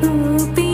不必。